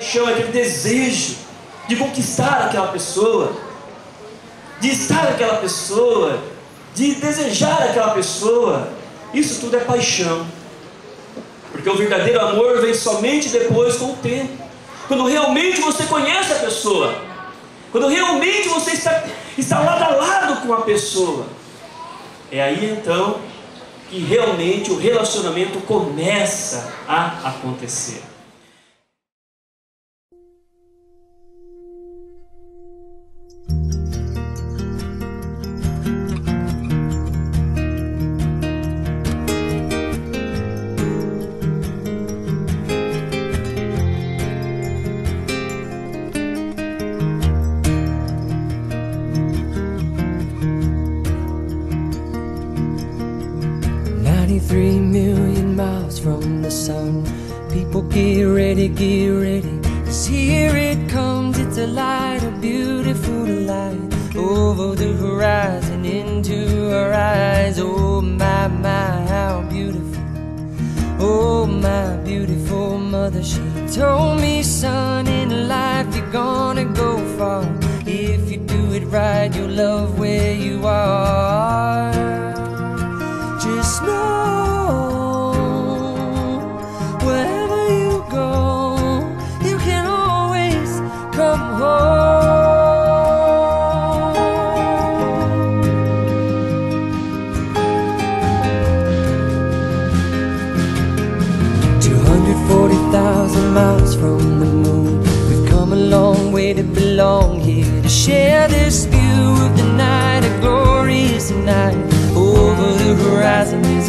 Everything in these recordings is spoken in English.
Paixão aquele desejo de conquistar aquela pessoa, de estar aquela pessoa, de desejar aquela pessoa. Isso tudo é paixão. Porque o verdadeiro amor vem somente depois com o tempo. Quando realmente você conhece a pessoa. Quando realmente você está, está lado a lado com a pessoa. É aí então que realmente o relacionamento começa a acontecer. Ninety-three million miles from the sun. People get ready, get ready. Cause here it comes, it's a light, a beautiful light. Over the horizon, into our eyes. Oh my, my, how beautiful. Oh my beautiful mother, she told me, son, in life you're gonna go far. If you do it right, you'll love where you are. Just know 240000 miles from the moon. We've come a long way to belong here To share this view of the night A glorious night. Over the horizon is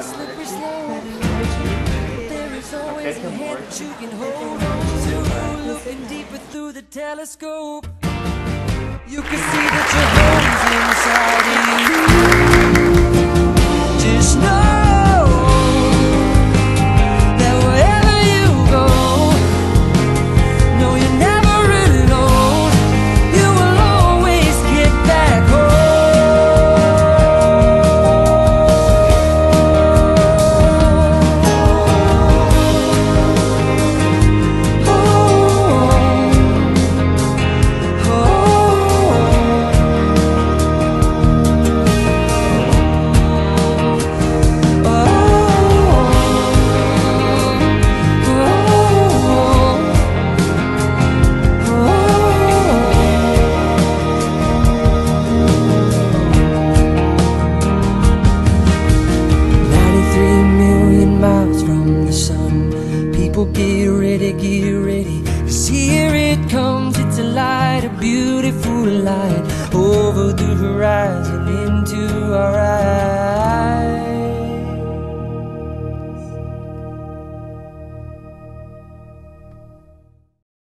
Bruna, por minha esposa. There's a slippery slope. There is always a hand that you can hold on to. Looking deeper through the telescope, you can see that your home's inside you. It comes, it's a light, a beautiful light. Over the horizon, into our eyes.